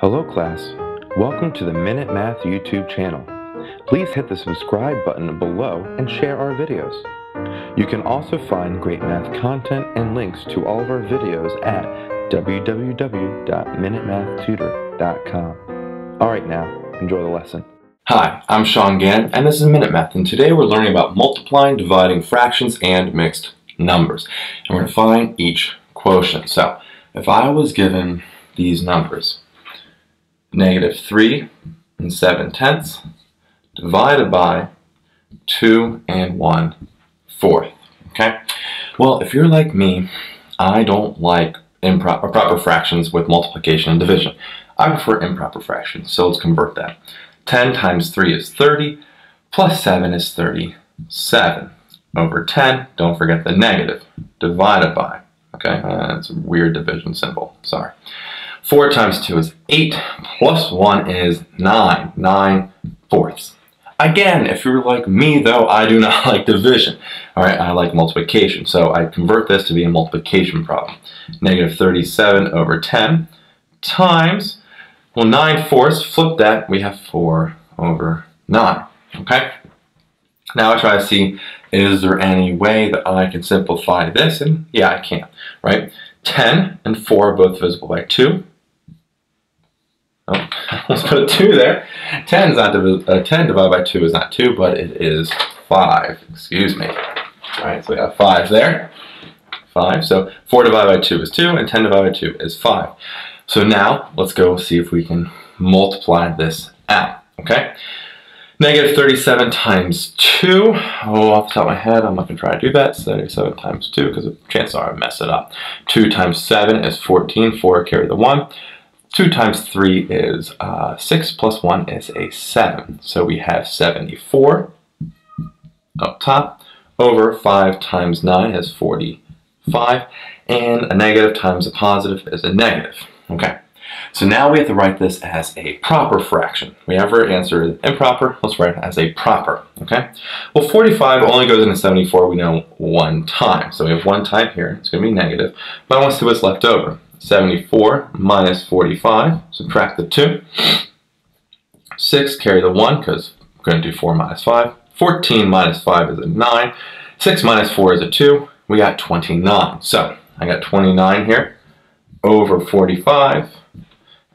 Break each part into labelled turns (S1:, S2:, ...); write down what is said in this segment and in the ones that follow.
S1: Hello class, welcome to the Minute Math YouTube channel. Please hit the subscribe button below and share our videos. You can also find great math content and links to all of our videos at www.minutemathtutor.com. Alright now, enjoy the lesson.
S2: Hi, I'm Sean Gannon, and this is Minute Math, and today we're learning about multiplying, dividing fractions, and mixed numbers. And we're going to find each quotient. So, if I was given these numbers, negative 3 and 7 tenths divided by 2 and 1 fourth. Okay? Well, if you're like me, I don't like improper proper fractions with multiplication and division. I prefer improper fractions, so let's convert that. 10 times 3 is 30, plus 7 is 37. Over 10, don't forget the negative, divided by. Okay, uh, it's a weird division symbol, sorry. 4 times 2 is 8, plus 1 is 9, 9 fourths. Again, if you're like me though, I do not like division. All right, I like multiplication. So I convert this to be a multiplication problem. Negative 37 over 10 times, well, 9 fourths, flip that, we have 4 over 9. Okay? Now I try to see, is there any way that I can simplify this? And yeah, I can, right? 10 and 4 are both divisible by 2. Let's put 2 there. 10 is not uh, 10 divided by 2 is not 2, but it is 5. Excuse me. All right, so we have 5 there. 5. So 4 divided by 2 is 2, and 10 divided by 2 is 5. So now, let's go see if we can multiply this out, okay? Negative 37 times 2. Oh, off the top of my head, I'm not going to try to do that. 37 times 2, because chances are I mess it up. 2 times 7 is 14. 4 carry the 1. 2 times 3 is uh, 6, plus 1 is a 7. So we have 74 up top, over 5 times 9 is 45, and a negative times a positive is a negative. Okay. So now we have to write this as a proper fraction. We have our answer improper, let's write it as a proper, okay? Well, 45 only goes into 74, we know, one time. So we have one time here, it's gonna be negative, but I want to see what's left over. 74 minus 45, subtract the 2. 6, carry the 1, because we're going to do 4 minus 5. 14 minus 5 is a 9. 6 minus 4 is a 2. We got 29. So, I got 29 here over 45.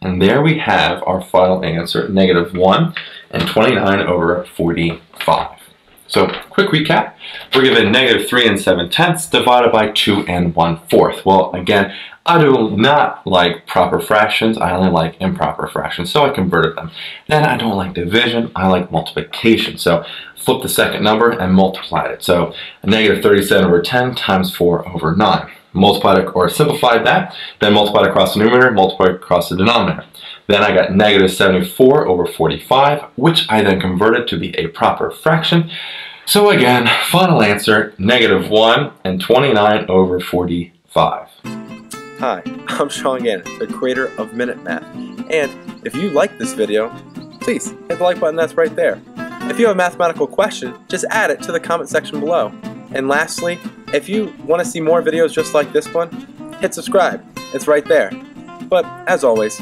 S2: And there we have our final answer, negative 1 and 29 over 45. So, quick recap. We're given negative 3 and 7 tenths divided by 2 and 1 fourth. Well, again, I do not like proper fractions. I only like improper fractions, so I converted them. Then I don't like division. I like multiplication. So flip the second number and multiply it. So negative 37 over 10 times 4 over 9 multiplied or simplified that, then multiplied across the numerator, multiplied across the denominator. Then I got negative 74 over 45, which I then converted to be a proper fraction. So again, final answer, negative 1 and 29 over 45.
S3: Hi, I'm Sean Gannon, the creator of Minute Math. And if you like this video, please hit the like button that's right there. If you have a mathematical question, just add it to the comment section below. And lastly, if you want to see more videos just like this one, hit subscribe. It's right there. But as always,